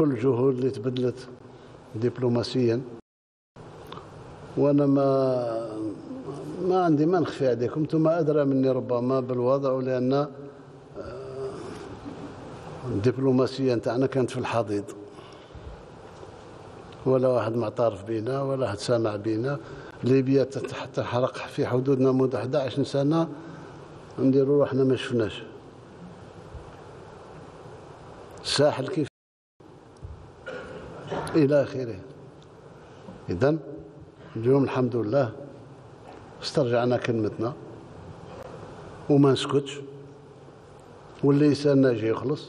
كل الجهود اللي تبذلت دبلوماسيا. وأنا ما ما عندي ما نخفي عليكم. أنتم أدرى مني ربما بالوضع لأن آه، الدبلوماسية نتاعنا كانت في الحضيض. ولا واحد معترف بينا ولا واحد سامع بينا. ليبيا تحرق في حدودنا مدة 11 سنة. نديروا روحنا ما شفناش. الساحل كيف إلى آخره. إذا اليوم الحمد لله استرجعنا كلمتنا وما نسكتش واللي يسالنا يجي يخلص.